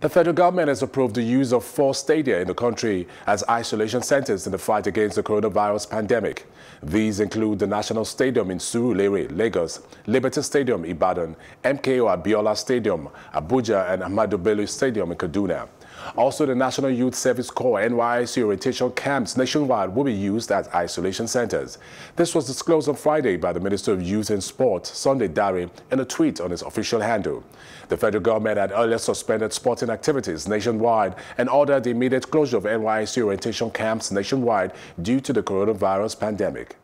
The federal government has approved the use of four stadia in the country as isolation centers in the fight against the coronavirus pandemic. These include the National Stadium in Surulere, Lagos, Liberty Stadium, Ibadan, MKO Abiola Stadium, Abuja, and Ahmadu Bello Stadium in Kaduna. Also, the National Youth Service Corps NYSC orientation camps nationwide will be used as isolation centers. This was disclosed on Friday by the Minister of Youth and Sport, Sunday Dare, in a tweet on his official handle. The federal government had earlier suspended sporting activities nationwide and ordered the immediate closure of NYSC orientation camps nationwide due to the coronavirus pandemic.